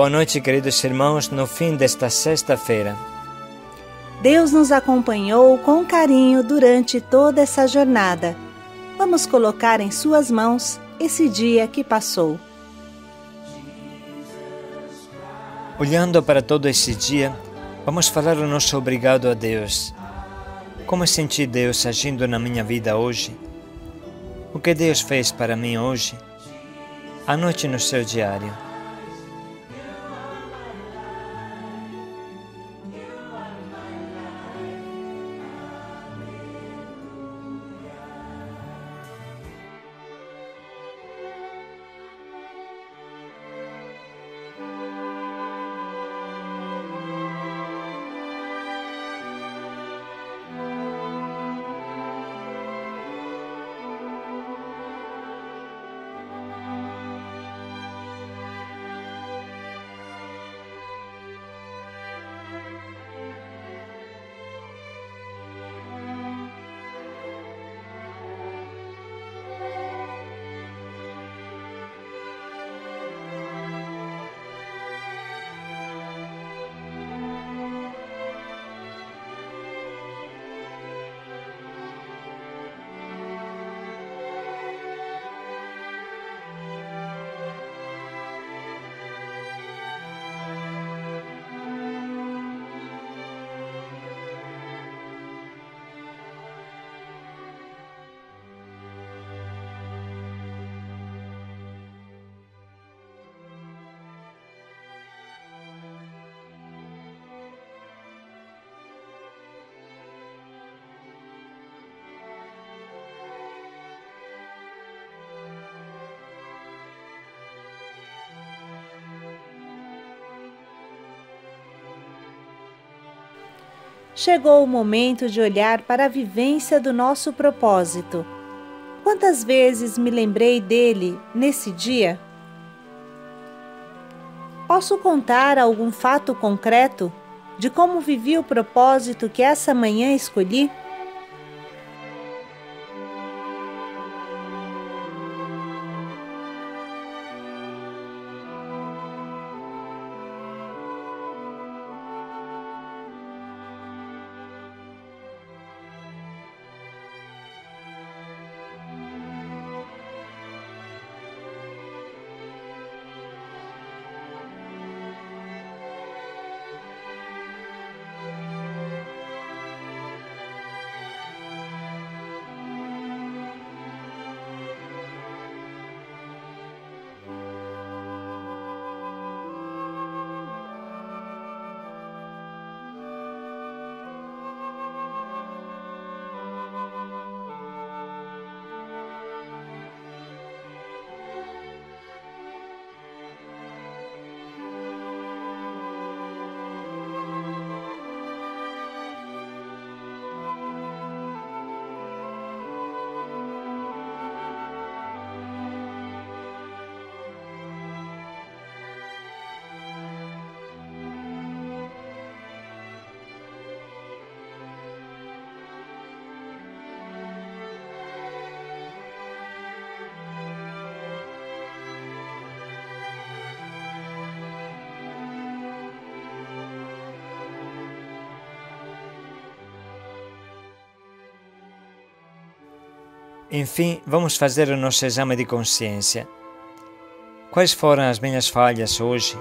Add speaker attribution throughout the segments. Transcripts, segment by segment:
Speaker 1: Boa noite, queridos irmãos, no fim desta sexta-feira.
Speaker 2: Deus nos acompanhou com carinho durante toda essa jornada. Vamos colocar em Suas mãos esse dia que passou.
Speaker 1: Olhando para todo esse dia, vamos falar o nosso obrigado a Deus. Como senti Deus agindo na minha vida hoje? O que Deus fez para mim hoje? Anote no seu diário.
Speaker 2: Chegou o momento de olhar para a vivência do nosso propósito. Quantas vezes me lembrei dele nesse dia? Posso contar algum fato concreto de como vivi o propósito que essa manhã escolhi?
Speaker 1: Enfim, vamos fazer o nosso exame de consciência. Quais foram as minhas falhas hoje?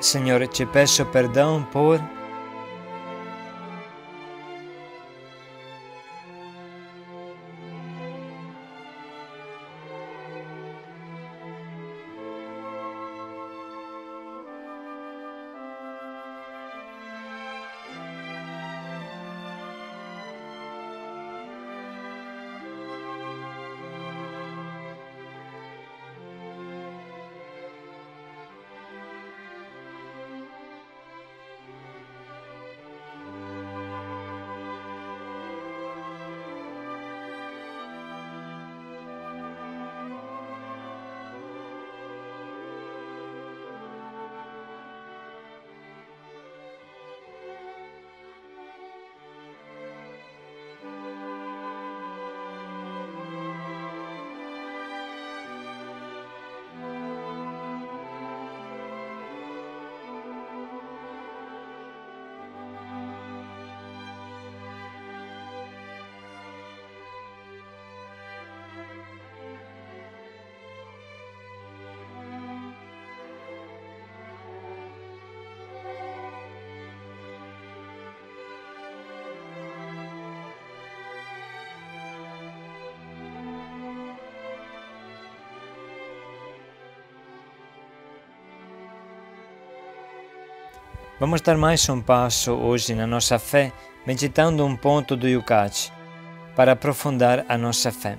Speaker 1: Senhor, te peço perdão por Vamos dar mais um passo hoje na nossa fé, meditando um ponto do Yucat, para aprofundar a nossa fé.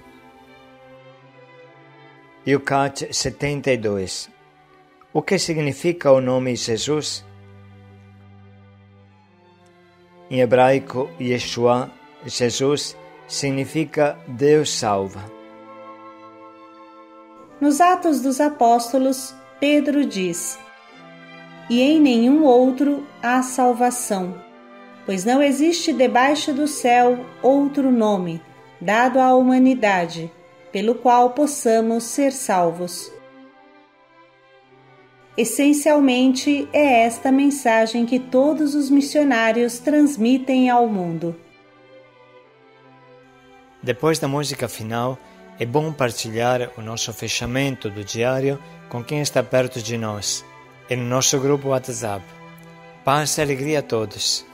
Speaker 1: Yucat 72 O que significa o nome Jesus? Em hebraico, Yeshua, Jesus, significa Deus salva.
Speaker 2: Nos Atos dos Apóstolos, Pedro diz: E em nenhum outro há salvação, pois não existe debaixo do céu outro nome dado à humanidade pelo qual possamos ser salvos. Essencialmente, é esta mensagem que todos os missionários transmitem ao mundo.
Speaker 1: Depois da música final, é bom partilhar o nosso fechamento do diário com quem está perto de nós e no nosso grupo WhatsApp. Paz e alegria a todos.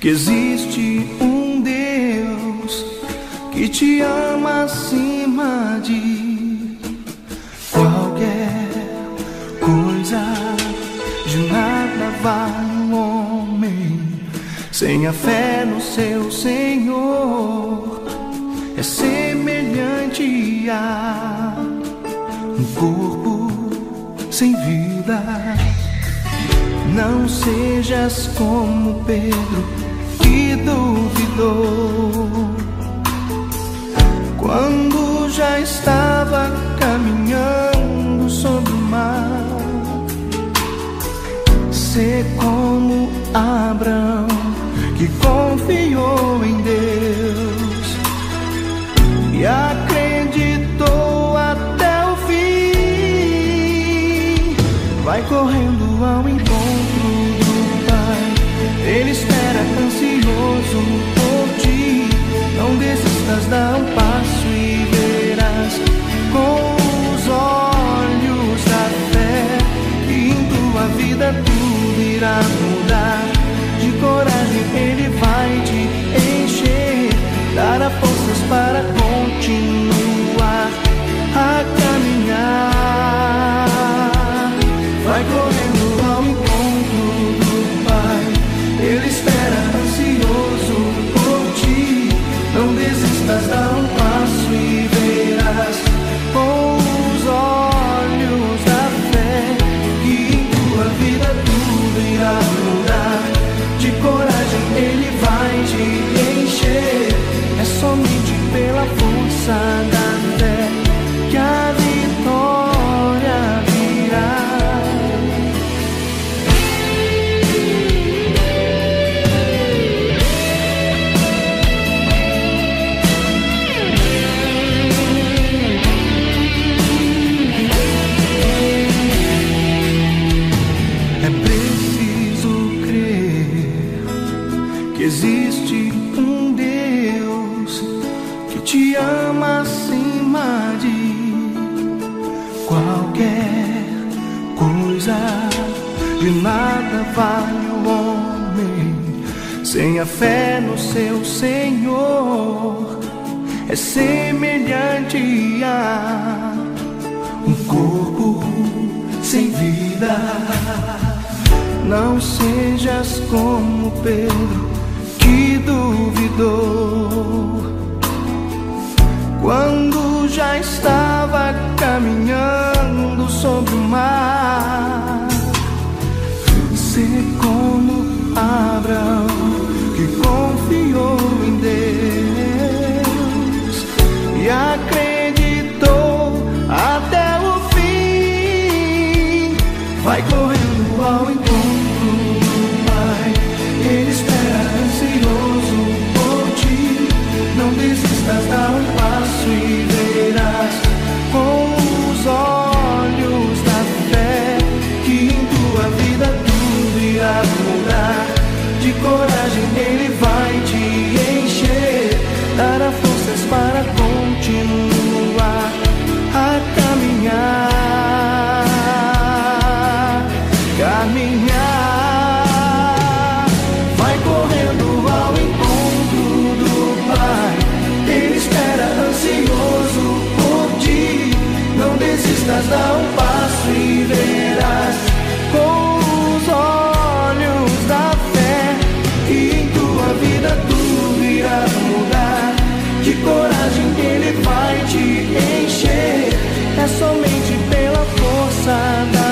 Speaker 3: que existe te ama acima de qualquer coisa. De nada vale um homem sem a fé no seu Senhor. É semelhante a um corpo sem vida. Não sejas como Pedro que duvidou quando já estava caminhando sobre o mar. Ser como Abraão Vai correndo ao encontro do Pai, ele espera ansioso por ti. Não desistas, dá um passo e verás com os olhos da fé que em tua vida tudo irá mudar. De coragem ele vai te encher. É somente pela força da É preciso crer que existe um Deus que te ama acima de qualquer coisa. De nada vale o homem sem a fé no seu Senhor. É semelhante a um corpo sem vida. Não sejas como Pedro que duvidou quando já estava caminhando sobre o mar. Ser como Abraão que força